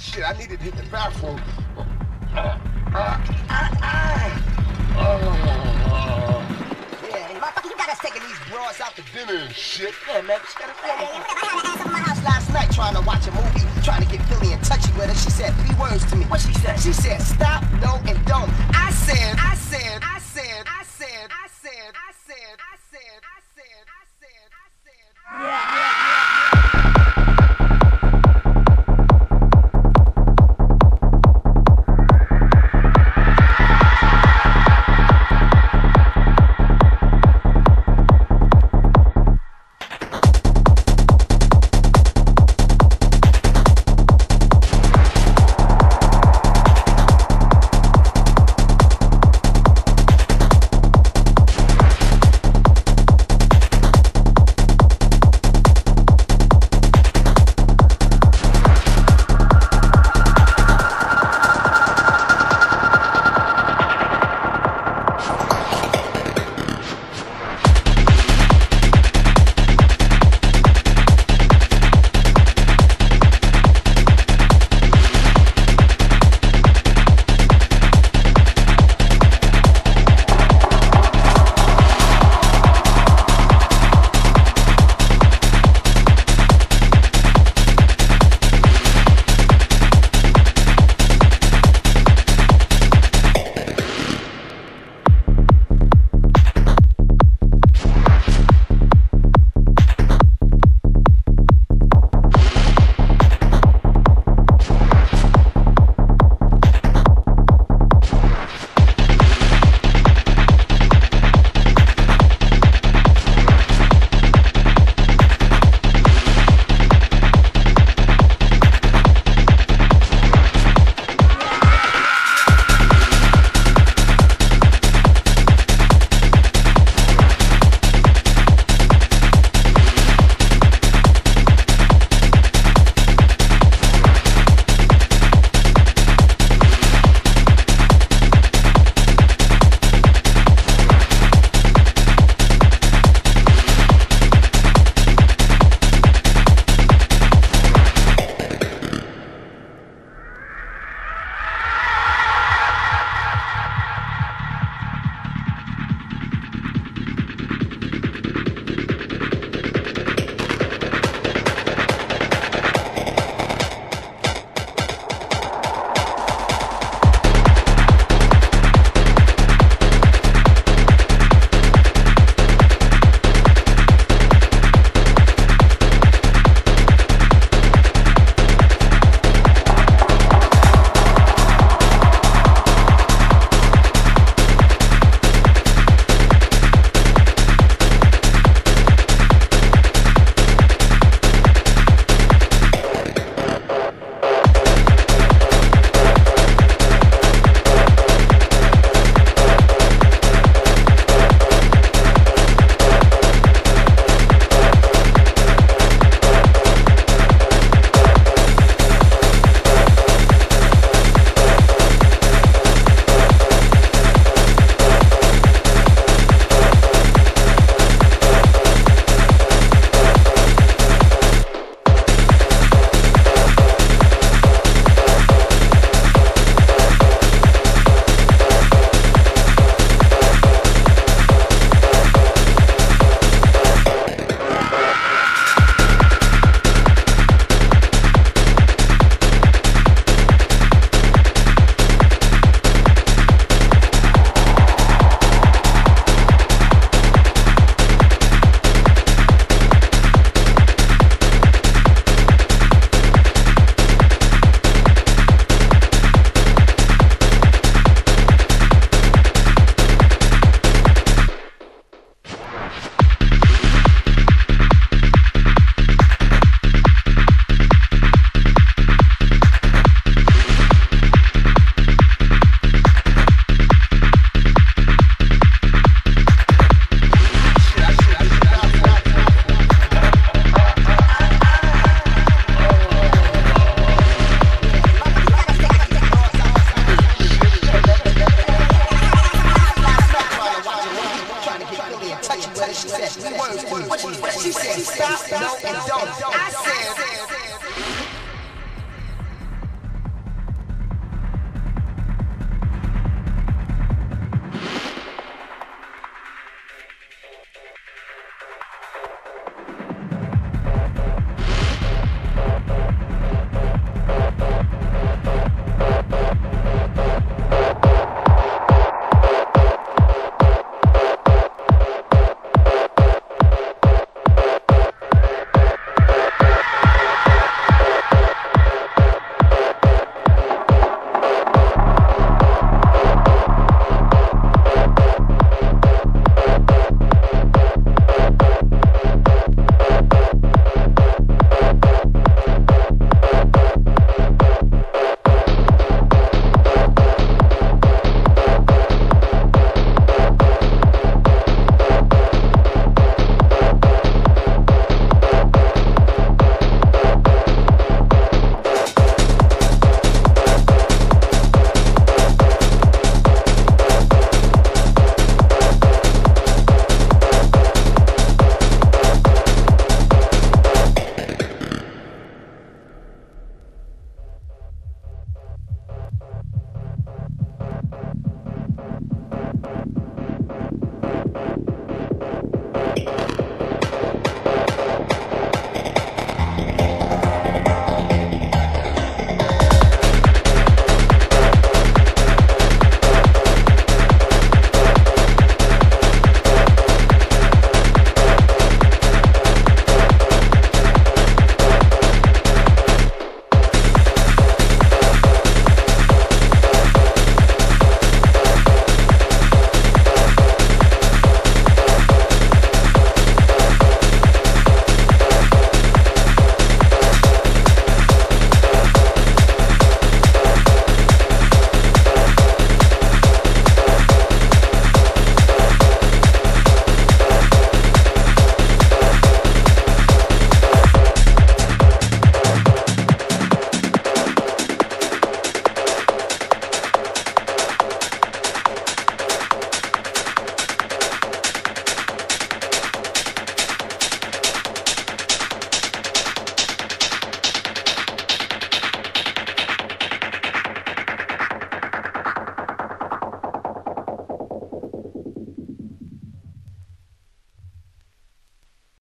Shit, I needed to hit the bathroom. Uh, uh, uh, yeah, motherfucker, you got us taking these broads out to dinner and shit. Yeah, man, you gotta feel yeah, yeah. I had an ass over my house last night trying to watch a movie, trying to get Philly and touchy with her. She said three words to me. What she said? She said, stop, no, and don't. I said, I said, I said, I said,